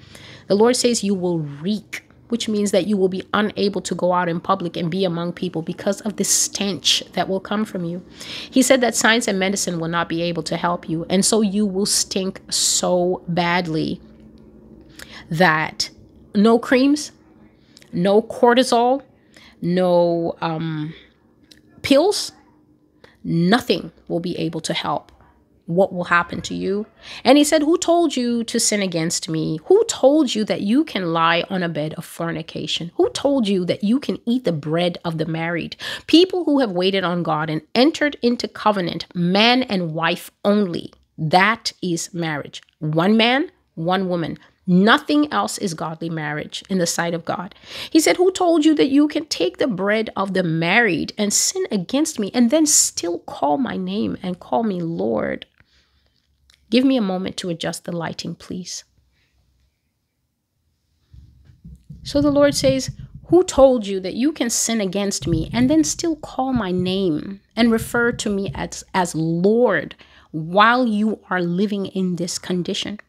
Speaker 1: The Lord says you will reek, which means that you will be unable to go out in public and be among people because of the stench that will come from you. He said that science and medicine will not be able to help you. And so you will stink so badly that no creams, no cortisol, no um pills, nothing will be able to help. What will happen to you? And he said, Who told you to sin against me? Who told you that you can lie on a bed of fornication? Who told you that you can eat the bread of the married? People who have waited on God and entered into covenant, man and wife only. That is marriage. One man, one woman. Nothing else is godly marriage in the sight of God. He said, Who told you that you can take the bread of the married and sin against me and then still call my name and call me Lord? Give me a moment to adjust the lighting, please. So the Lord says, Who told you that you can sin against me and then still call my name and refer to me as, as Lord while you are living in this condition.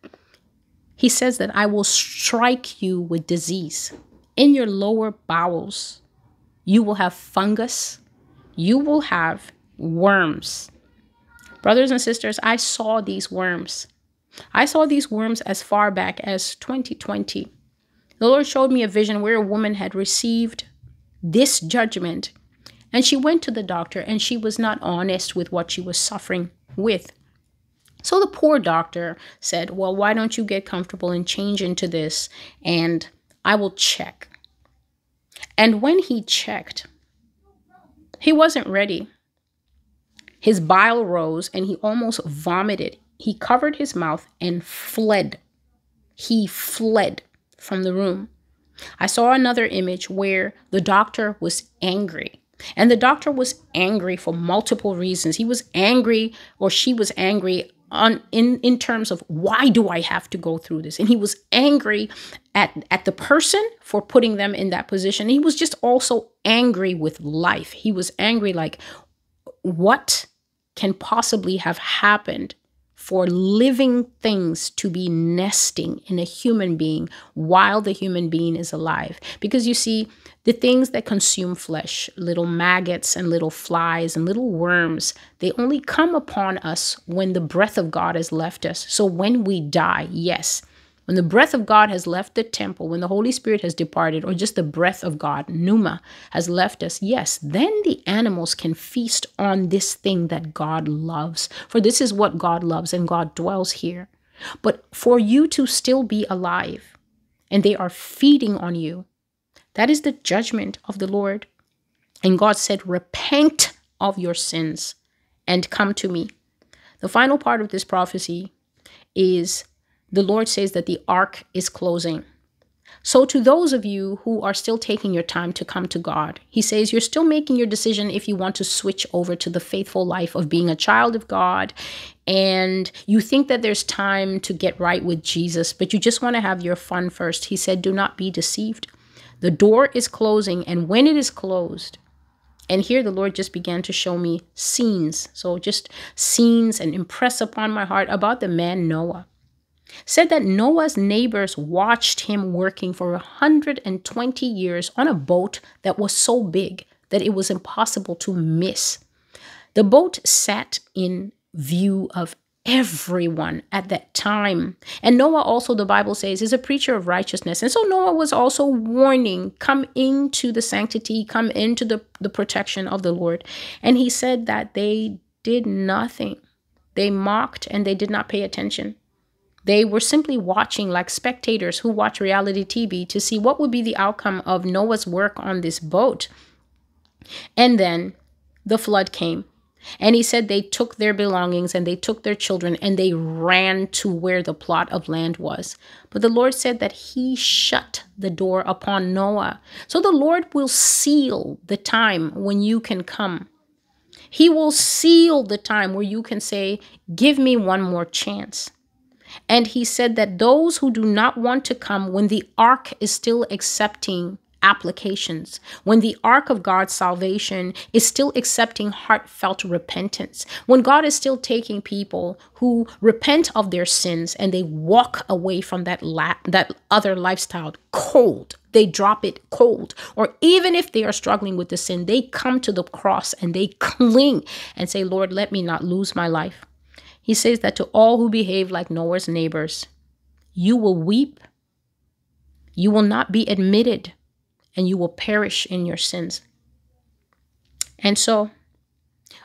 Speaker 1: He says that I will strike you with disease in your lower bowels. You will have fungus. You will have worms. Brothers and sisters, I saw these worms. I saw these worms as far back as 2020. The Lord showed me a vision where a woman had received this judgment and she went to the doctor and she was not honest with what she was suffering with. So the poor doctor said, Well, why don't you get comfortable and change into this and I will check. And when he checked, he wasn't ready. His bile rose and he almost vomited. He covered his mouth and fled. He fled from the room. I saw another image where the doctor was angry. And the doctor was angry for multiple reasons. He was angry, or she was angry on in in terms of why do I have to go through this? And he was angry at at the person for putting them in that position. He was just also angry with life. He was angry like what can possibly have happened for living things to be nesting in a human being while the human being is alive. Because you see, the things that consume flesh, little maggots and little flies and little worms, they only come upon us when the breath of God has left us. So when we die, yes, when the breath of God has left the temple, when the Holy Spirit has departed, or just the breath of God, Pneuma, has left us, yes, then the animals can feast on this thing that God loves. For this is what God loves, and God dwells here. But for you to still be alive, and they are feeding on you, that is the judgment of the Lord. And God said, Repent of your sins and come to me. The final part of this prophecy is the Lord says that the ark is closing. So, to those of you who are still taking your time to come to God, He says you're still making your decision if you want to switch over to the faithful life of being a child of God. And you think that there's time to get right with Jesus, but you just want to have your fun first. He said, Do not be deceived. The door is closing, and when it is closed, and here the Lord just began to show me scenes. So, just scenes and impress upon my heart about the man Noah said that Noah's neighbors watched him working for 120 years on a boat that was so big that it was impossible to miss. The boat sat in view of everyone at that time. And Noah also, the Bible says, is a preacher of righteousness. And so Noah was also warning, come into the sanctity, come into the, the protection of the Lord. And he said that they did nothing. They mocked and they did not pay attention. They were simply watching like spectators who watch reality TV to see what would be the outcome of Noah's work on this boat. And then the flood came. And he said they took their belongings and they took their children and they ran to where the plot of land was. But the Lord said that he shut the door upon Noah. So the Lord will seal the time when you can come. He will seal the time where you can say, Give me one more chance. And he said that those who do not want to come when the ark is still accepting applications, when the ark of God's salvation is still accepting heartfelt repentance, when God is still taking people who repent of their sins and they walk away from that la- that other lifestyle cold, they drop it cold, or even if they are struggling with the sin, they come to the cross and they cling and say, "Lord, let me not lose my life." He says that to all who behave like Noah's neighbors, you will weep, you will not be admitted, and you will perish in your sins. And so,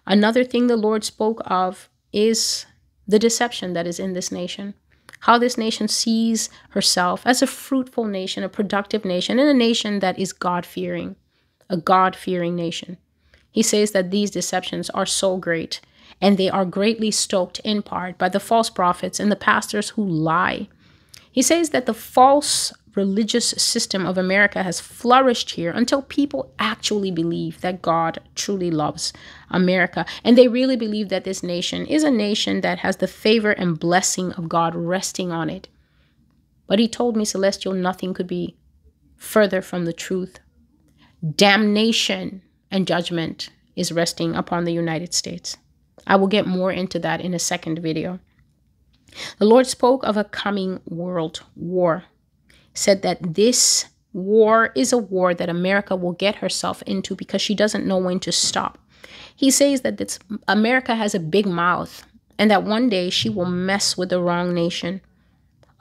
Speaker 1: another thing the Lord spoke of is the deception that is in this nation. How this nation sees herself as a fruitful nation, a productive nation, and a nation that is God fearing, a God fearing nation. He says that these deceptions are so great and they are greatly stoked in part by the false prophets and the pastors who lie. He says that the false religious system of America has flourished here until people actually believe that God truly loves America. And they really believe that this nation is a nation that has the favor and blessing of God resting on it. But he told me, Celestial, nothing could be further from the truth. Damnation and judgment is resting upon the United States. I will get more into that in a second video. The Lord spoke of a coming world war, said that this war is a war that America will get herself into because she doesn't know when to stop. He says that America has a big mouth and that one day she will mess with the wrong nation.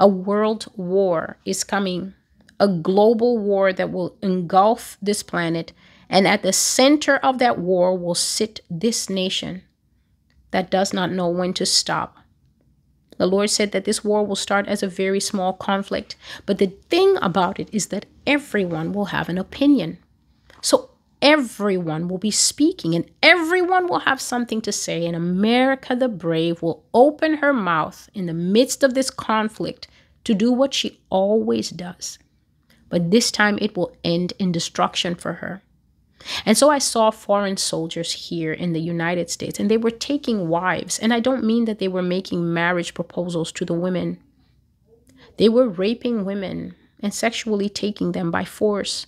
Speaker 1: A world war is coming, a global war that will engulf this planet, and at the center of that war will sit this nation that does not know when to stop. The Lord said that this war will start as a very small conflict, but the thing about it is that everyone will have an opinion. So everyone will be speaking and everyone will have something to say, and America the Brave will open her mouth in the midst of this conflict to do what she always does. But this time it will end in destruction for her. And so I saw foreign soldiers here in the United States, and they were taking wives. And I don't mean that they were making marriage proposals to the women, they were raping women and sexually taking them by force.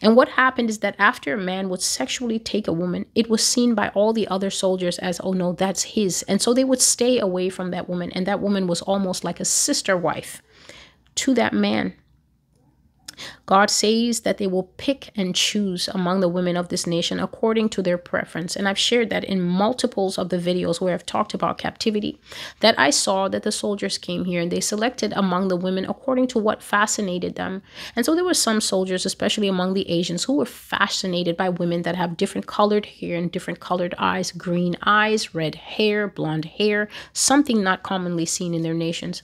Speaker 1: And what happened is that after a man would sexually take a woman, it was seen by all the other soldiers as, oh no, that's his. And so they would stay away from that woman. And that woman was almost like a sister wife to that man. God says that they will pick and choose among the women of this nation according to their preference. And I've shared that in multiples of the videos where I've talked about captivity, that I saw that the soldiers came here and they selected among the women according to what fascinated them. And so there were some soldiers, especially among the Asians, who were fascinated by women that have different colored hair and different colored eyes, green eyes, red hair, blonde hair, something not commonly seen in their nations.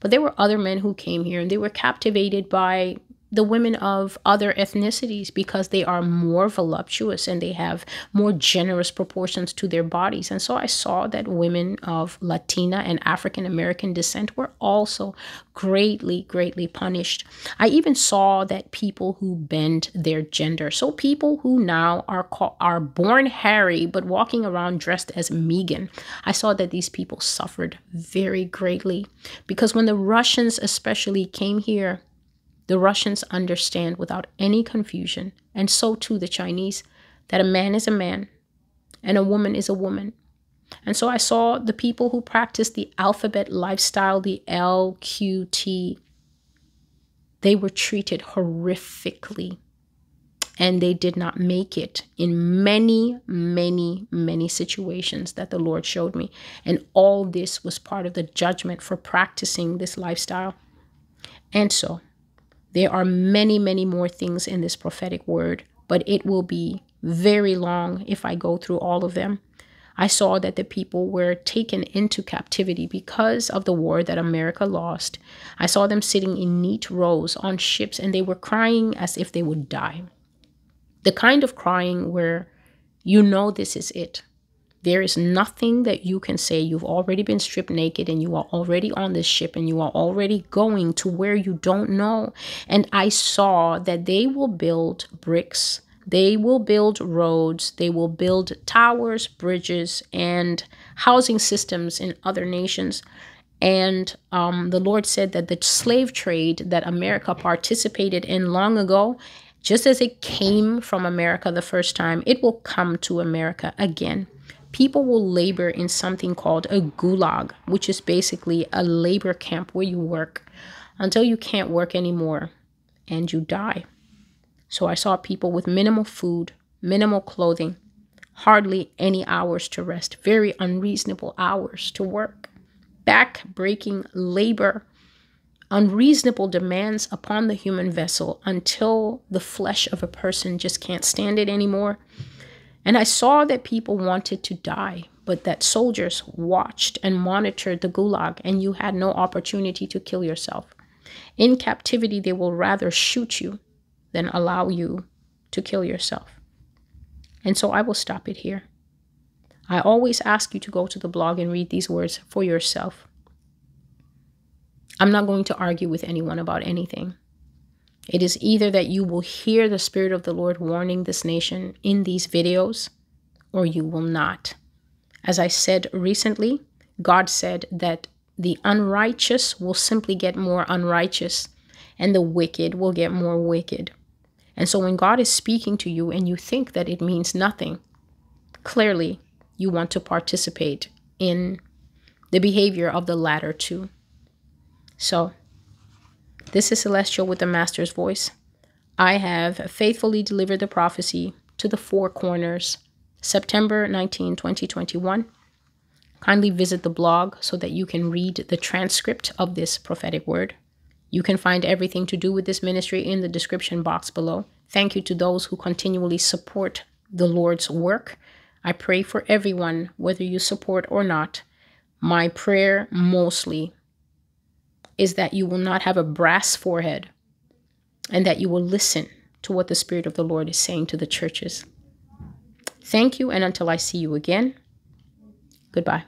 Speaker 1: But there were other men who came here and they were captivated by the women of other ethnicities because they are more voluptuous and they have more generous proportions to their bodies. And so I saw that women of Latina and African American descent were also greatly, greatly punished. I even saw that people who bend their gender, so people who now are called, are born Harry but walking around dressed as Megan, I saw that these people suffered very greatly because when the Russians especially came here the Russians understand without any confusion, and so too the Chinese, that a man is a man and a woman is a woman. And so I saw the people who practiced the alphabet lifestyle, the LQT, they were treated horrifically and they did not make it in many, many, many situations that the Lord showed me. And all this was part of the judgment for practicing this lifestyle. And so there are many, many more things in this prophetic word, but it will be very long if I go through all of them. I saw that the people were taken into captivity because of the war that America lost. I saw them sitting in neat rows on ships and they were crying as if they would die. The kind of crying where you know this is it. There is nothing that you can say. You've already been stripped naked and you are already on this ship and you are already going to where you don't know. And I saw that they will build bricks, they will build roads, they will build towers, bridges, and housing systems in other nations. And um, the Lord said that the slave trade that America participated in long ago, just as it came from America the first time, it will come to America again people will labor in something called a gulag, which is basically a labor camp where you work until you can't work anymore and you die. So I saw people with minimal food, minimal clothing, hardly any hours to rest, very unreasonable hours to work, back breaking labor, unreasonable demands upon the human vessel until the flesh of a person just can't stand it anymore and I saw that people wanted to die, but that soldiers watched and monitored the gulag, and you had no opportunity to kill yourself. In captivity, they will rather shoot you than allow you to kill yourself. And so I will stop it here. I always ask you to go to the blog and read these words for yourself. I'm not going to argue with anyone about anything. It is either that you will hear the Spirit of the Lord warning this nation in these videos, or you will not. As I said recently, God said that the unrighteous will simply get more unrighteous, and the wicked will get more wicked. And so when God is speaking to you and you think that it means nothing, clearly you want to participate in the behavior of the latter two. So, this is Celestial with the Master's voice. I have faithfully delivered the prophecy to the four corners, September 19, 2021. Kindly visit the blog so that you can read the transcript of this prophetic word. You can find everything to do with this ministry in the description box below. Thank you to those who continually support the Lord's work. I pray for everyone, whether you support or not. My prayer mostly is that you will not have a brass forehead and that you will listen to what the Spirit of the Lord is saying to the churches. Thank you, and until I see you again, goodbye.